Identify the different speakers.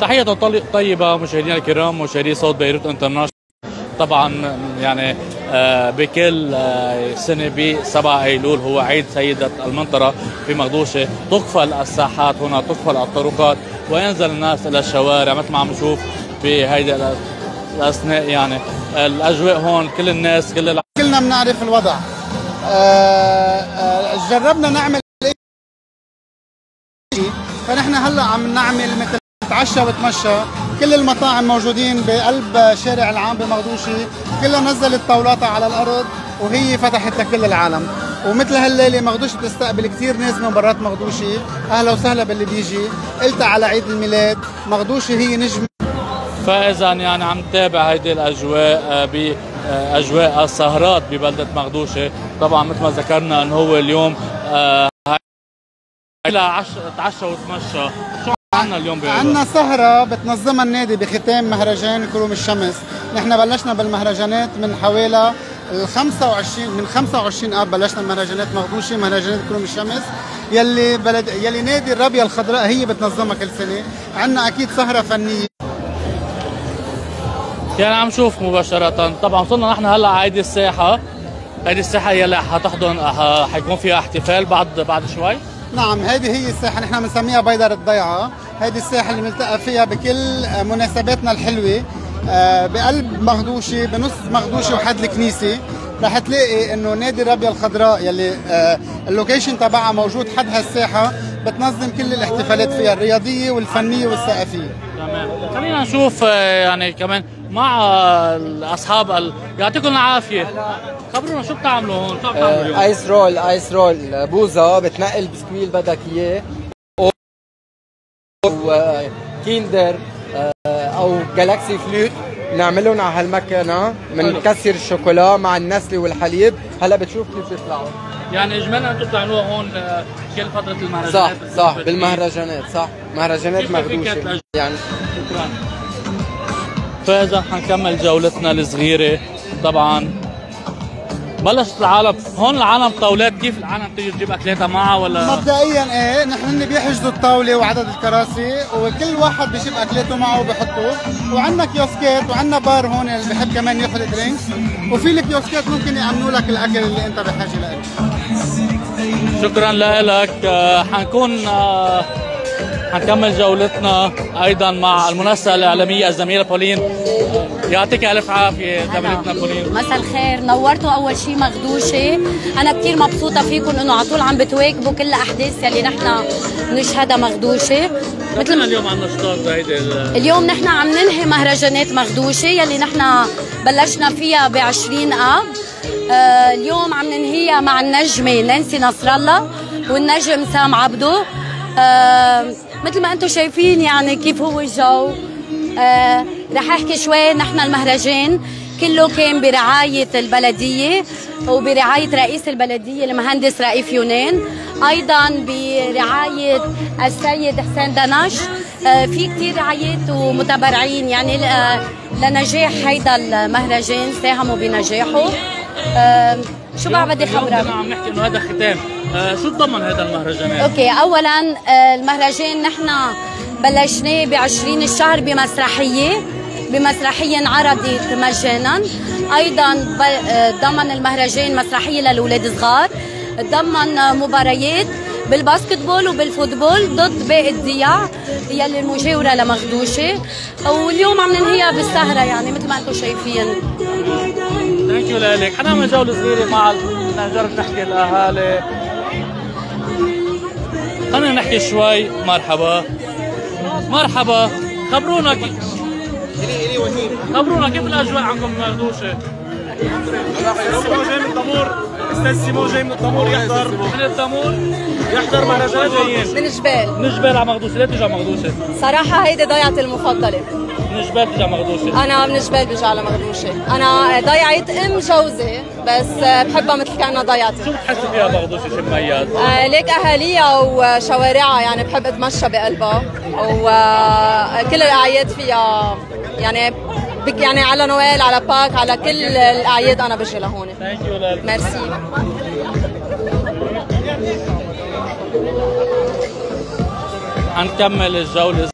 Speaker 1: تحية طيبة مشاهدينا الكرام مشاهدي صوت بيروت انترناشونال. طبعا يعني آه، بكل آه، سنة ب 7 أيلول هو عيد سيدة المنطرة في مغدوشة تقفل الساحات هنا تقفل الطرقات وينزل الناس إلى الشوارع مثل ما عم نشوف بهيدي الأثناء يعني. الأجواء هون كل الناس كل
Speaker 2: كلنا بنعرف الوضع. آه، جربنا نعمل فنحن هلأ عم نعمل مثل اتعشى وتمشى كل المطاعم موجودين بقلب شارع العام بمغدوشي. كلها نزلت طاولاتها على الأرض وهي فتحت لكل العالم. ومثل هالليلة مغدوشي بتستقبل كثير ناس من برات مغدوشي. أهلا وسهلا باللي بيجي. قلتها على عيد الميلاد مغدوشي هي نجم.
Speaker 1: فاذا يعني عم نتابع هيدي الأجواء آه، باجواء السهرات ببلدة مغدوشه طبعا مثل ما ذكرنا إنه هو اليوم آه، تعشى وتمشى. عنا اليوم
Speaker 2: عنا سهرة بتنظمها النادي بختام مهرجان كروم الشمس. نحن بلشنا بالمهرجانات من حوالي ال 25 من 25 آب بلشنا مهرجانات مغدوشي مهرجانات كروم الشمس. يلي بلد يلي نادي الربيع الخضراء هي بتنظمها كل سنة. عنا أكيد سهرة فنية.
Speaker 1: يعني عم شوف مباشرة. طبعا وصلنا نحن هلا على هيدي الساحة. هيدي الساحة يلي حتحضن حيكون فيها احتفال بعد بعد شوي.
Speaker 2: نعم هذه هي الساحة. نحن بنسميها بيدر الضيعة. هذه الساحة اللي بنلتقى فيها بكل مناسباتنا الحلوة. آه، بقلب مغدوشي بنص مغدوشي وحد الكنيسة. رح تلاقي إنه نادي الربيع الخضراء يلي آه، اللوكيشن تبعها موجود حد هالساحة. بتنظم كل الاحتفالات فيها الرياضية والفنية والثقافية.
Speaker 1: تمام. خلينا نشوف آه، يعني كمان مع اصحاب ال... يعطيكم العافية. خبرونا شو بتعملوا هون؟ شو بتعملوا
Speaker 3: ice roll ice roll. بوزة بتنقي البسكويت اللي بدك إياه. وكيندر أو جالاكسي فلوت. بنعملهم على هالمكنة بنكسر الشوكولا مع النسلي والحليب. هلا بتشوف كيف بيطلعوا.
Speaker 1: يعني اجمالا أنتم بتعملوها هون كل فترة المهرجانات.
Speaker 3: صح صح بالمهرجانات صح. مهرجانات مغدوشه يعني.
Speaker 1: شكرا. فإذا حنكمل جولتنا الصغيرة طبعا بلشت العالم. هون العالم طاولات. كيف العالم تيجي تجيب أكلاتها معها ولا؟
Speaker 2: مبدئيا إيه نحن بيحجزوا الطاولة وعدد الكراسي وكل واحد بيجيب أكلاته معه وبحطه وعندنا كيوسكات وعندنا بار هون اللي بحب كمان ياخذ drinks وفي الكيوسكات ممكن يأمنوا لك الأكل اللي أنت بحاجة له
Speaker 1: شكرا لك آه، حنكون آه، حنكمل جولتنا أيضا مع المنسقه الإعلامية الزميلة بولين. يعطيك ألف عافية زميلتنا بولين.
Speaker 4: مساء الخير. نورتوا أول شيء مغدوشه أنا كثير مبسوطة فيكم إنه على طول عم بتواكبوا كل الأحداث يلي نحن بنشهدها مغدوشه
Speaker 1: مثل اليوم عم نشتاق هيدي
Speaker 4: اليوم نحن عم ننهي مهرجانات مغدوشه يلي نحن بلشنا فيها ب 20 آب. آه اليوم عم ننهيها مع النجمة نانسي نصر الله والنجم سام عبدو آه مثل ما أنتم شايفين يعني كيف هو الجو. آه رح احكي شوي نحن المهرجان. كله كان برعاية البلدية وبرعاية رئيس البلدية المهندس رئيف يونان. أيضا برعاية السيد حسين دنش آه في كثير رعايات ومتبرعين. يعني آه لنجاح هيدا المهرجان ساهموا بنجاحه. شو بقى بدي خبرك؟
Speaker 1: عم نحكي إنه هذا ختام. آه شو تضمن هذا المهرجان؟
Speaker 4: أوكي اولا آه المهرجان نحن بلشناه ب 20 الشهر بمسرحية بمسرحية انعرضت مجانا. أيضا آه، ضمن المهرجان مسرحية للأولاد الصغار. ضمن مباريات بالباسكتبول وبالفوتبول ضد باقي الضياع يلي المجاوره لمخدوشه واليوم عم ننهيها بالسهرة يعني مثل ما أنتم شايفين.
Speaker 1: ثانك يو لك حنعمل جولة صغيرة مع نجرب نحكي الاهالي خلينا نحكي شوي. مرحبا. مرحبا. خبرونا كيف خبرونا كيف الأجواء عندكم بمردوشه
Speaker 5: الطابور أستاذ سيمو جاي من الطابور يحضر.
Speaker 1: من التامور
Speaker 5: يحضر مهرجانات جايين
Speaker 6: من جبال
Speaker 1: من جبال على مغدوشه ليه تجي مغدوشه؟
Speaker 6: صراحة هيدي ضيعتي المفضلة.
Speaker 1: من جبال تجي مغدوشه
Speaker 6: أنا من جبال بجي على مغدوشة أنا ضيعة أم جوزي بس بحبها مثل كأنها ضيعتي.
Speaker 1: شو بتحسي فيها مغدوشه شو مميز؟
Speaker 6: آه، ليك أهاليها وشوارعها يعني بحب أتمشى بقلبها. وكل الأعياد فيها يعني بك يعني على نويل على باك على كل الأعياد أنا بجي لهون. ميرسي.
Speaker 1: حنكمل الجولة.